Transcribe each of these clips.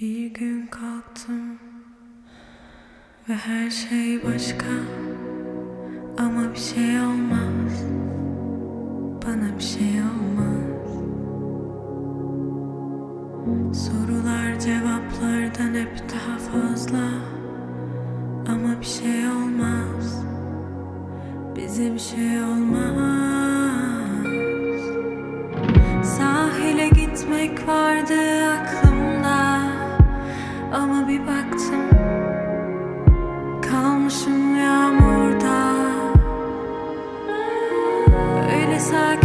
Bir gün kalktım ve her şey başka. Ama bir şey olmaz. Bana bir şey olmaz. Sorular cevaplardan hep daha fazla. Ama bir şey olmaz. Bize bir şey olmaz. Sahile gitmek vardı ama bir baktım Kalmışım yağmurda. Öyle sakin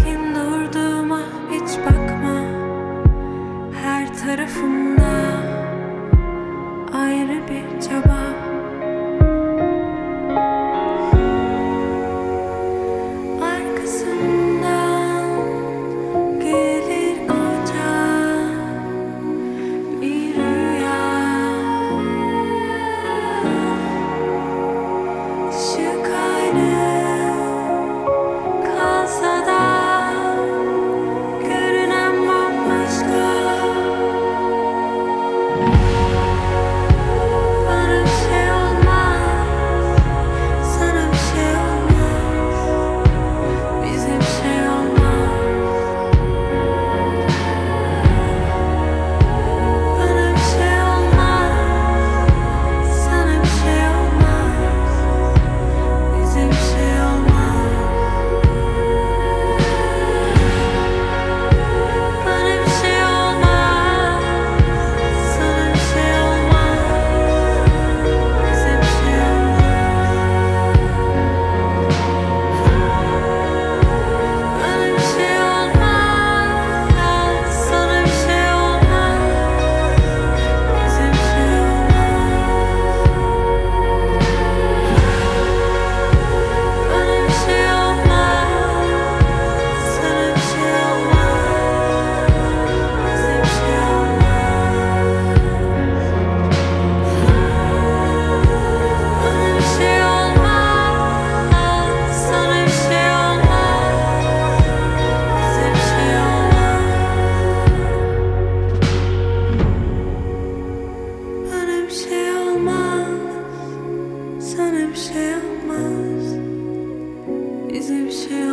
keeps you.